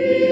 be.